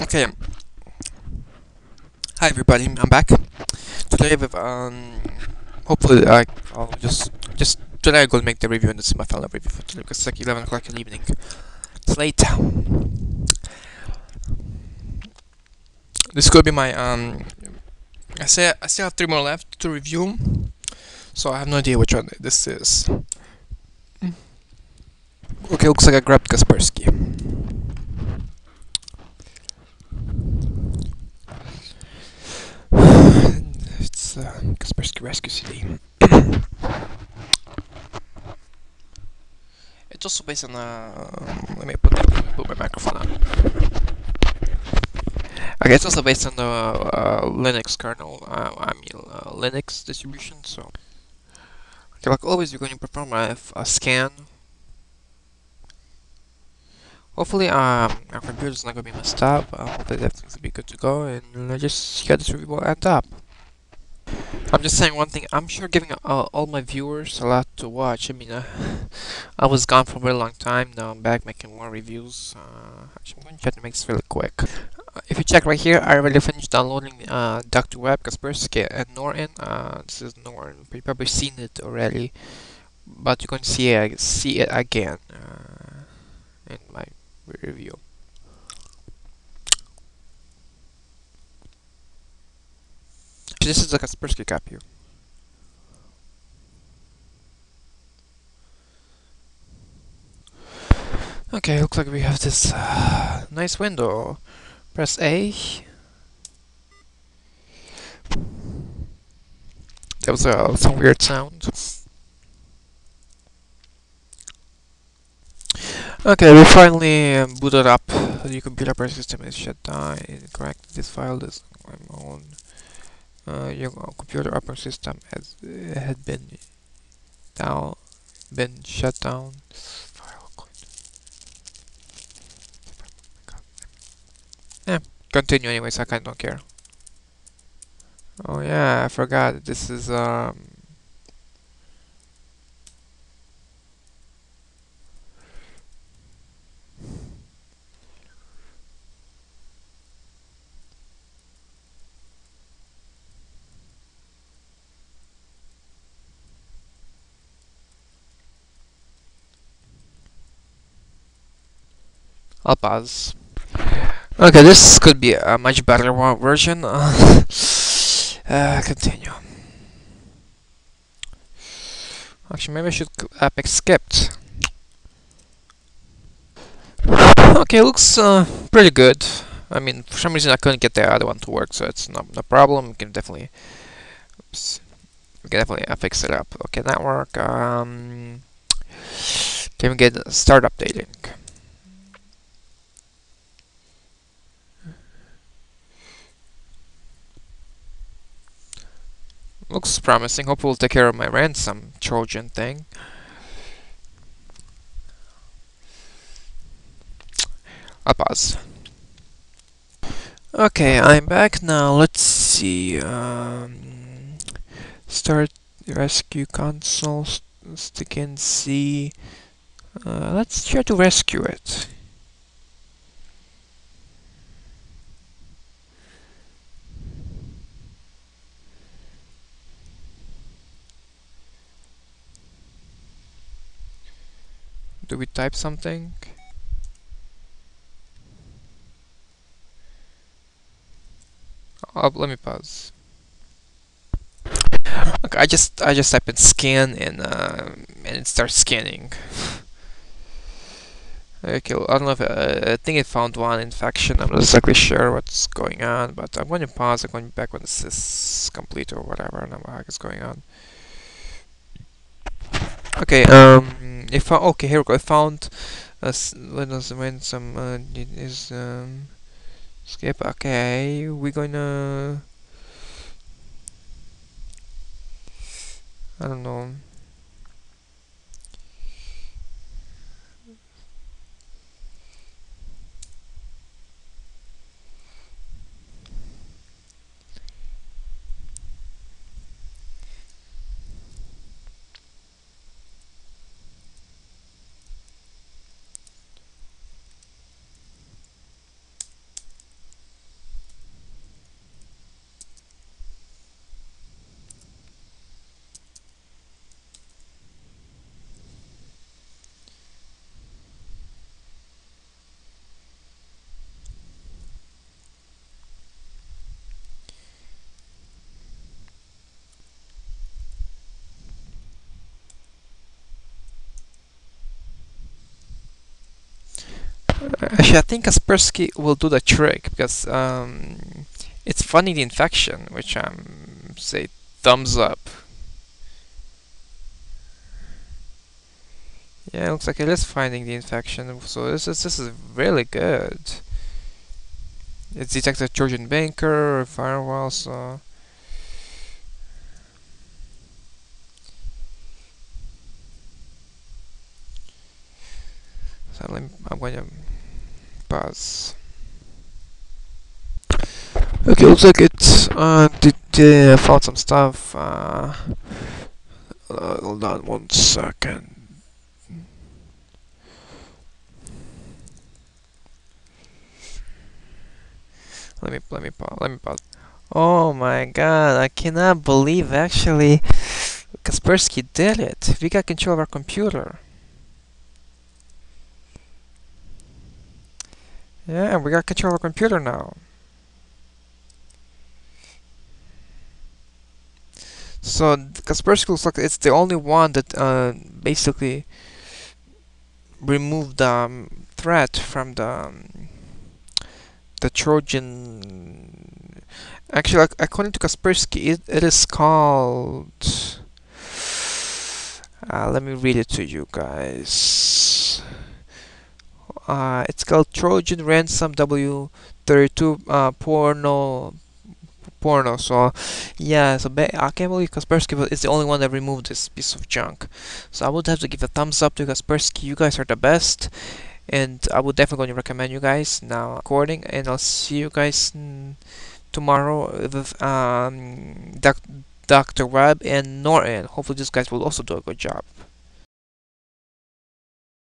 Okay. Hi everybody, I'm back. Today with um hopefully I'll just just today I'm gonna make the review and this is my final review for today because it's like eleven o'clock in the evening. It's late. This could be my um I say I still have three more left to review. So I have no idea which one this is. Okay, looks like I grabbed Kaspersky. it's Kaspersky Rescue CD. it's also based on uh, let me put my microphone on. Okay, it's also based on the uh, Linux kernel. Uh, I mean uh, Linux distribution. So, okay, like always, we're going to perform a, a scan. Hopefully, um, our computer's not going to be messed up. Uh, hopefully, everything's going to be good to go, and I just how this review end up. I'm just saying one thing. I'm sure giving uh, all my viewers a lot to watch. I mean, uh, I was gone for a very long time. Now I'm back making more reviews. Uh, actually, I'm going to try to make this really quick. Uh, if you check right here, I already finished downloading uh, Dr. Web, Kaspersky, and Norton. Uh, this is Norton. You've probably seen it already, but you're going to see it, see it again uh, in my review. This is a Kaspersky copy. Okay, looks like we have this uh, nice window. Press A. That was uh, some weird sound. Okay, we finally um, booted up. The computer operating system is shut down. Incorrect. This file is my own. Uh, your computer operating system has uh, had been down, been shut down. Yeah, continue anyways. I kind of don't care. Oh yeah, I forgot. This is um. I'll pause. Okay, this could be a much better version. uh, continue. Actually, maybe I should epic skipped. Okay, looks uh, pretty good. I mean, for some reason I couldn't get the other one to work, so it's no, no problem. We can definitely, oops, we can definitely uh, fix it up. Okay, network. Um, can we get start updating? Looks promising. Hope we'll take care of my ransom Trojan thing. I'll pause. Okay, I'm back now. Let's see. Um, start rescue console. Stick in C. Uh, let's try to rescue it. Do we type something? Oh, let me pause. Okay, I just I just type in scan and uh, and it starts scanning. okay, well, I don't know if uh, I think it found one infection. I'm not exactly sure what's going on, but I'm going to pause. I'm going back when this is complete or whatever. I don't know what is going on. Okay, um, if I, okay, here we go. I found uh, let us when some uh, is um, skip. Okay, we're gonna. I don't know. Actually, I think Kaspersky will do the trick because um, it's finding the infection, which I'm say thumbs up. Yeah, it looks like it is finding the infection, so this is this is really good. It detects a Trojan banker firewall, so so I'm going to Okay, looks like it uh, did uh, found some stuff. Uh, uh, hold on one second. Let me let me pause. Let me pause. Oh my god! I cannot believe actually Kaspersky did it. We got control of our computer. Yeah, we got control of computer now. So Kaspersky looks like it's the only one that uh, basically removed the um, threat from the um, the Trojan. Actually, according to Kaspersky, it, it is called. Uh, let me read it to you guys. Uh, it's called Trojan Ransom W32 uh, Porno porno. So yeah, so I can't believe Kaspersky is the only one that removed this piece of junk. So I would have to give a thumbs up to Kaspersky. You guys are the best, and I would definitely recommend you guys now recording. And I'll see you guys tomorrow with um, Dr. Web and Norton. Hopefully, these guys will also do a good job.